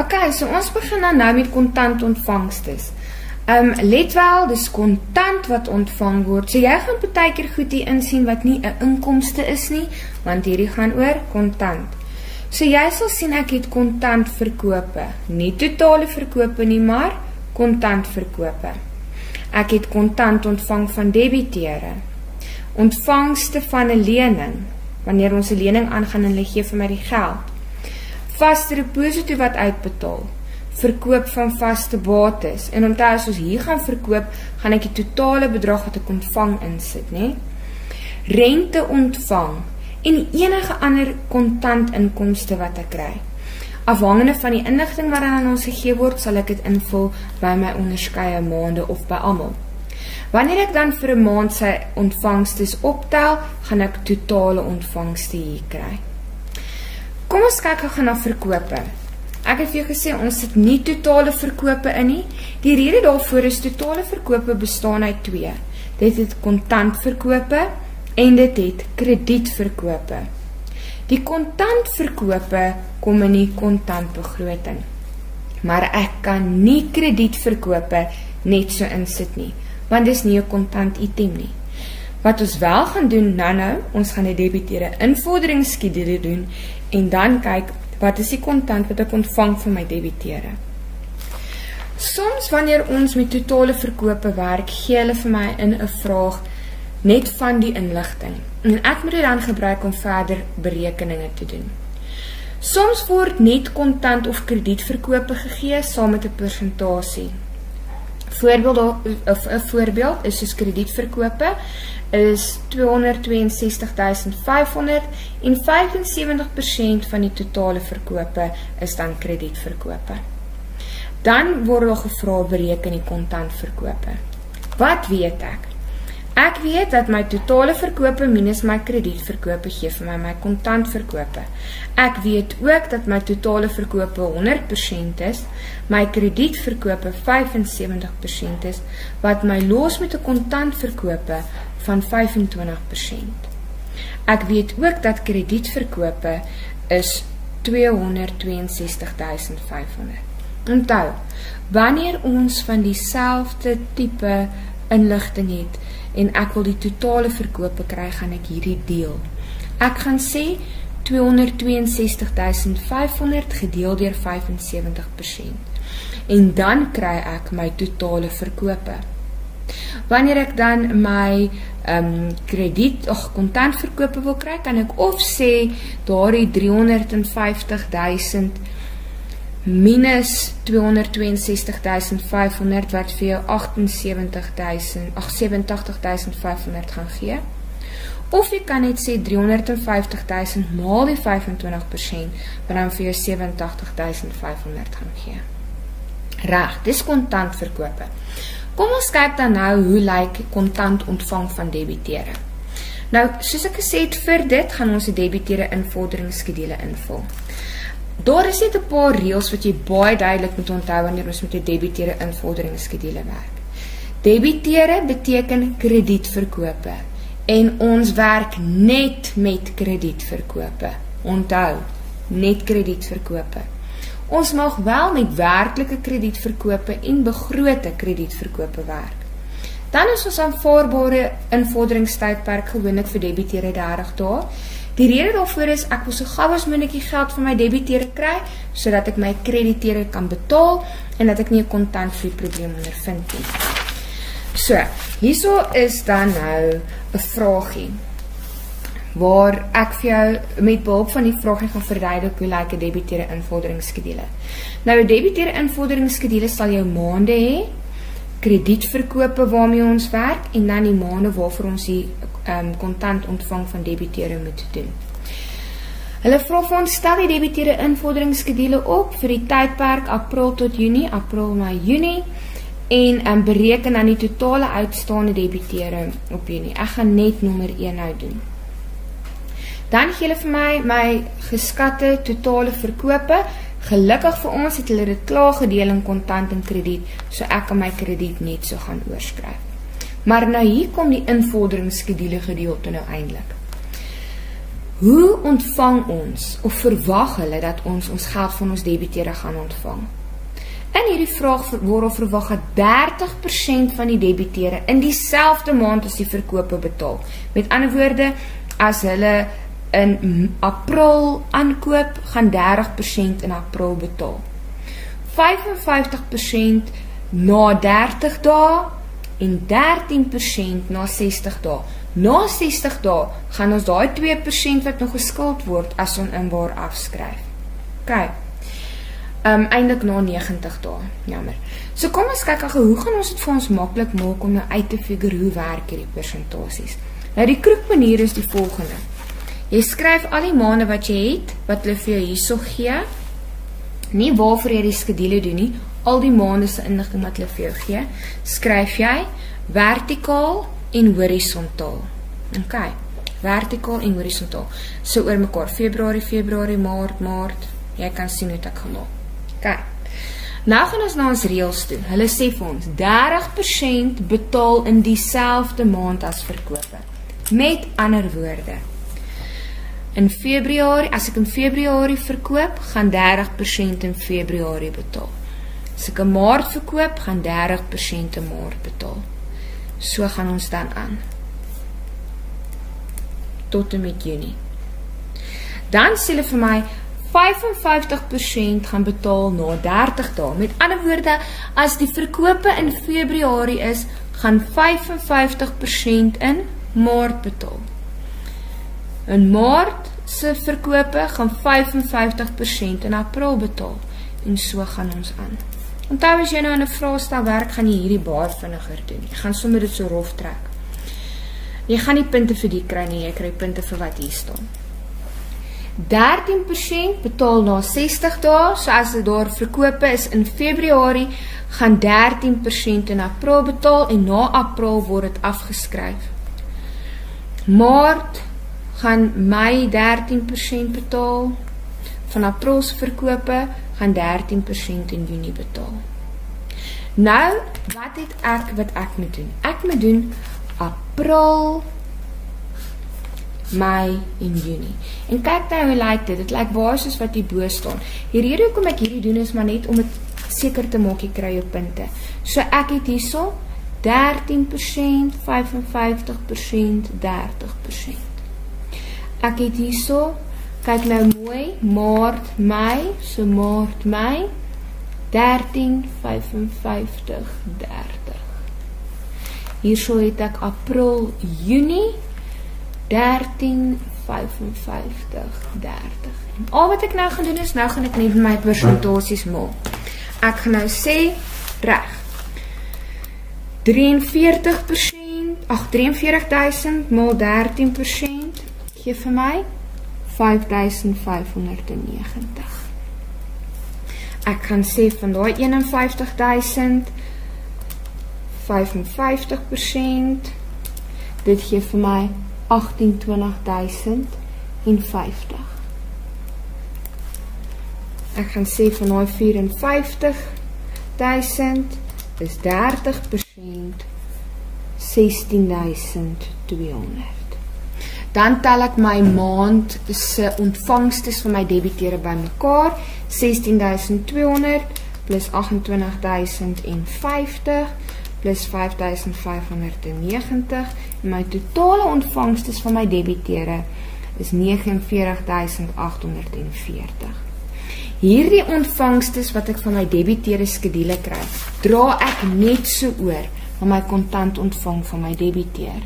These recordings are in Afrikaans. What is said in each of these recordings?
Ok, so ons begin dan nou met kontant ontvangstes. Um let wel, dis kontant wat ontvang word. So jy gaan baie keer goed hier insien wat nie 'n inkomste is nie, want hierdie gaan oor kontant. So jy sal sien ek het kontant verkope, nie totale verkope nie, maar kontant verkope. Ek het kontant ontvang van debiteure. Ontvangste van 'n lening, wanneer ons 'n lening aangaan en hulle gee vir my die geld. Vaste deposito wat uitbetaal verkoop van vaste bates. En onthou as ons hier gaan verkoop, gaan ek die totale bedrag wat ek ontvang insit, né? Rente ontvang en enige ander kontant inkomste wat ek kry. Afhangende van die inligting wat aan ons gegee word, sal ek dit invul by my onderskeie maande of by almal. Wanneer ek dan vir 'n maand sy ontvangstes optel, gaan ek totale ontvangste hier kry. Kom ons kyk gou na verkope. Ek het vir jou gesê ons sit nie totale verkope in nie. Die rede daarvoor is totale verkope bestaan uit twee. Dit het kontantverkope en dit het kredietverkope. Die kontantverkope kom in die kontantbegroting. Maar ek kan nie kredietverkope net so insit nie, want dis nie 'n kontant item nie. Wat ons wel gaan doen nou-nou, ons gaan 'n debiteure invorderingskedule doen en dan kyk wat is die kontant wat ek ontvang van my debiteure. Soms wanneer ons met totale verkope werk, gee hulle vir my in 'n vraag net van die inligting en ek moet dit dan gebruik om verder berekeninge te doen. Soms word net kontant of kredietverkope gegee saam met 'n persentasie. Voorbeeld of 'n voorbeeld is soos kredietverkope is 262500 en 75% van die totale verkope is dan kredietverkope. Dan word daar gevra bereken die kontantverkope. Wat weet ek? Ek weet dat my totale verkope minus my kredietverkope gee vir my my kontantverkope. Ek weet ook dat my totale verkope 100% is, my kredietverkope 75% is, wat my los met 'n kontantverkope van 25%. Ek weet ook dat kredietverkope is 262500. Onthou, wanneer ons van dieselfde tipe inligting het en ek wil die totale verkope kry, gaan ek hierdie deel. Ek gaan sê 262500 gedeel deur 75%. En dan kry ek my totale verkope. Wanneer ek dan my ehm um, krediet of kontantverkope wil kry, kan ek of sê daardie 350000 minus 262500 wat vir jou 78000 ag 87500 gaan gee. Of jy kan net sê 350000 maal die 25% wat dan vir jou 87500 gaan gee. Reg, dis kontantverkope. Kom ons kyk dan nou hoe lyk kontant ontvang van debiteure. Nou, soos ek gesê het, vir dit gaan ons 'n debiteure invorderingskedule invul. Daar is net 'n paar reëls wat jy baie duidelik moet onthou wanneer ons met 'n debiteure invorderingskedule werk. Debiteure beteken kredietverkope en ons werk net met kredietverkope. Onthou, net kredietverkope. Ons mag wel met werklike kredietverkope en begrote kredietverkope werk. Dan is ons aanvaarbare invorderingstydperk gewoonlik vir debiteure 30 dae. Die rede daarvoor is ek wil so gou as moontlik geld van my debiteure kry sodat ek my krediteure kan betaal en dat ek nie 'n kontantvloei probleem ondervind nie. So, hierso is dan nou 'n vraagie waar ek vir jou met behulp van die vraag gaan verduidelik hoe lyk 'n debiteure invorderingskedule. Nou 'n debiteure invorderingskedule sal jou maande hê, kredietverkope waarmee ons werk en dan die maande waarvoor ons die um, kontant ontvang van debiteure moet doen. Hulle vra vir ons stel die debiteure invorderingskedule op vir die tydperk April tot Junie, April, Mei, Junie en um, bereken dan die totale uitstaande debiteure op Junie. Ek gaan net nommer 1 nou doen. Dan gee hulle vir my my geskatte totale verkope. Gelukkig vir ons het hulle dit klaar gedeel in kontant en krediet, so ek kan my krediet net so gaan oorskryf. Maar nou hier kom die invorderingsskedule gedeelte nou eintlik. Hoe ontvang ons of verwag hulle dat ons ons geld van ons debiteure gaan ontvang? In hierdie vraag word verwag dat 30% van die debiteure in dieselfde maand as die verkope betaal. Met ander woorde, as hulle in April aankoop, gaan 30% in April betaal. 55% na 30 dae en 13% na 60 dae. Na 60 dae gaan ons daai 2% wat nog geskuld word as oninbaar afskryf. OK. Um eintlik na 90 dae. Jammer. So kom ons kyk gou hoe gaan ons dit vir ons maklik maak om nou uit te figure hoe werk hierdie persentasies. Nou die kroeg manier is die volgende. Jy skryf al die maande wat jy het, wat hulle vir jou hierso gee. Nie waarvoor jy die skedule doen nie, al die maande se inligting wat hulle vir jou gee, skryf jy vertikaal en horisontaal. OK. Vertikaal en horisontaal. So oor mekaar Februarie, Februarie, Maart, Maart. Jy kan sien hoe dit ek gemaak. OK. Nou gaan ons na ons reëls toe. Hulle sê vir ons 30% betaal in dieselfde maand as verkope. Met ander woorde, in Februarie, as ek in Februarie verkoop, gaan 30% in Februarie betaal. As ek in Maart verkoop, gaan 30% in Maart betaal. So gaan ons dan aan. Tot en met Junie. Dan sê hulle vir my 55% gaan betaal na 30 dae. Met ander woorde, as die verkope in Februarie is, gaan 55% in Maart betaal. In Maart se verkope gaan 55% in April betaal en so gaan ons aan. Onthou as jy nou in 'n vraestel werk, gaan jy hierdie baie vinniger doen. Jy gaan sommer dit so rof trek. Jy gaan nie punte vir die kry nie, jy kry punte vir wat hier staan. 13% betaal na 60 dae, so as dit daar verkope is in Februarie, gaan 13% in April betaal en na April word dit afgeskryf. Maart gaan Mei 13% betaal. Van April se verkope gaan 13% in Junie betaal. Nou, wat het ek wat ek moet doen? Ek moet doen April Mei en Junie. En kyk nou hoe lyk dit. Dit lyk baie soos wat hier bo staan. Die rede hoekom ek hierdie doen is maar net om dit seker te maak jy kry jou punte. So ek het hierso 13%, 55%, 30%. Ek het hierso kyk nou mooi Maart, Mei, so Maart, Mei 13 55 30. Hierso het ek April, Junie 13 55 30. En al wat ek nou gaan doen is nou gaan ek net my persentasies maak. Ek gaan nou sê reg. 43% ag 43000 maal 13% gee vir my 5590. Ek kan sê van daai 51000 55% dit gee vir my 1820050. Ek gaan sê van daai 54000 is 30% 16200 dan tel ek my maand se ontvangstes van my debiteure bymekaar 16200 plus 28050 plus 5590 en my totale ontvangstes van my debiteure is 49840 Hierdie ontvangstes wat ek van my debiteure skedule kry, dra ek net so oor aan my kontant ontvang van my debiteur.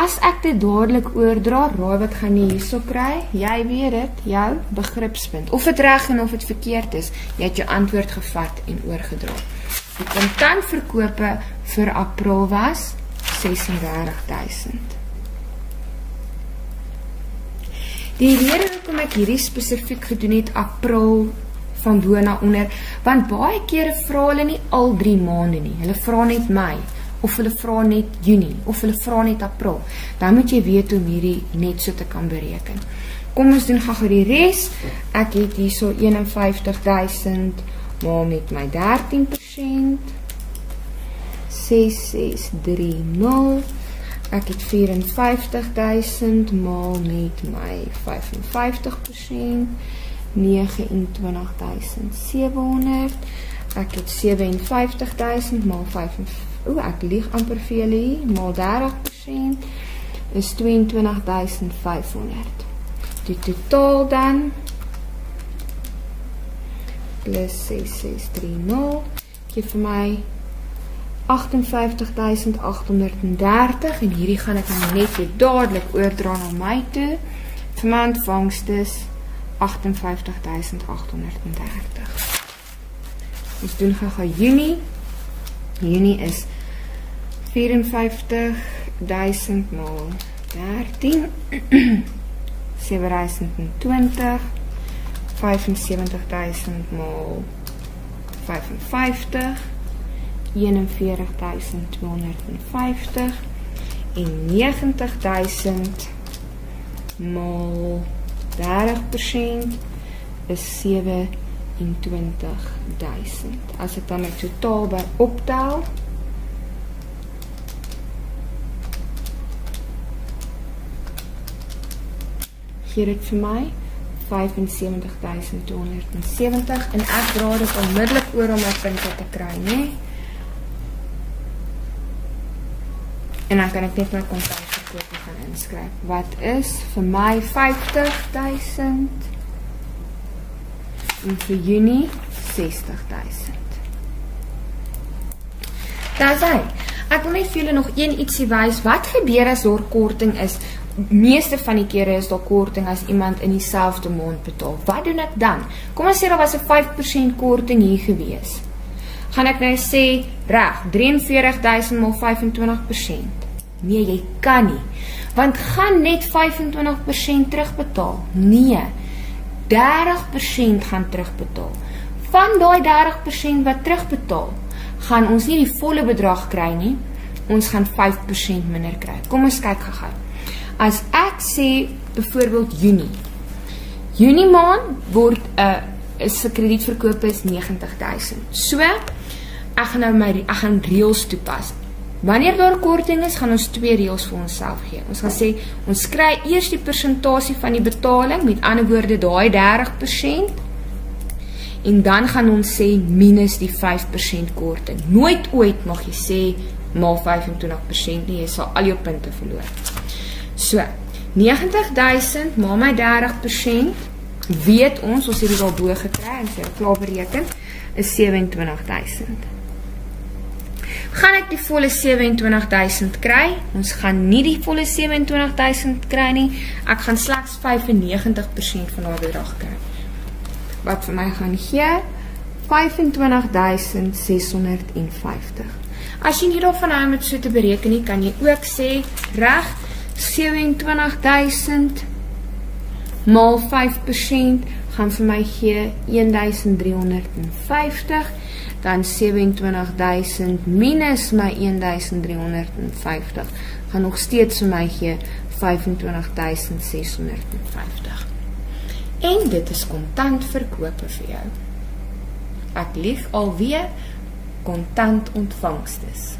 As ek dit dadelik oordra, raai wat gaan jy hierso kry? Jy weet dit, jou begripspunt. Of dit reg en of dit verkeerd is, jy het jou antwoord gevat en oorgedra. Die kontantverkope vir April was 36000. Die rede hoekom ek hierdie spesifiek gedoen het April van bo na onder, want baie kere vra hulle nie al 3 maande nie. Hulle vra net Mei of hulle vra net Junie of hulle vra net April. Dan moet jy weet hoe hierdie net so te kan bereken. Kom ons doen gou die res. Ek het hierso 51000 maal met my 13%. 6630. Ek het 54000 maal net my 55%, 29700. Ek het 57000 maal 5 Ooh, ek lieg amper vir julle hier, maal 30% is 22500. Die totaal dan plus 6630 gee vir my 58830 en hierdie gaan ek nou net weer dadelik oordra na my toe. Vir my ontvangst is 58830. Ons doen gou-gou Junie. Junie is 54000 maal 13 7020 75000 maal 55 41250 en 90000 maal 30% is 27000. As ek dan my totaal by optel, gee dit vir my 75270 en ek dra dit onmiddellik oor om my punte te kry, né? Nee? En dan kan ek net my kontantverkoop gaan inskryf. Wat is vir my 50000 en vir Junie 60000. Daar's hy. Ek wil net vir julle nog een ietsie wys. Wat gebeur as daar korting is? Meeste van die kere is daar korting as iemand in dieselfde maand betaal. Wat doen ek dan? Kom ons sê daar was 'n 5% korting hier gewees. Gaan ek nou sê, reg, 43000 maal 25%. Nee, jy kan nie. Want gaan net 25% terugbetaal. Nee. 30% gaan terugbetaal. Van daai 30% wat terugbetaal, gaan ons nie die volle bedrag kry nie. Ons gaan 5% minder kry. Kom ons kyk gou-gou. As ek sê byvoorbeeld Junie. Junie maand word 'n uh, is se kredietverkoop is 90000. So ek gaan nou my ek gaan reëls toepas. Wanneer daar korting is, gaan ons twee reëls vir onsself gee. Ons gaan sê ons kry eers die persentasie van die betaling, met ander woorde daai 30%. En dan gaan ons sê minus die 5% korting. Nooit ooit mag jy sê maal 25% nie, jy sal al jou punte verloor. So, 90000 maal my 30%, weet ons, ons het dit al bo gekry en sê klaar bereken, is 27000 gaan ek die volle 27000 kry. Ons gaan nie die volle 27000 kry nie. Ek gaan slegs 95% van daardie bedrag kry. Wat vir my gaan gee 25650. As jy nie daarvan hou dit so te bereken nie, kan jy ook sê reg 27000 maal 5% gaan vir my gee 1350 dan 27000 minus my 1350 gaan nog steeds vir my gee 25650. En dit is kontant verkope vir jou. Ek lief alweer kontant ontvangst is.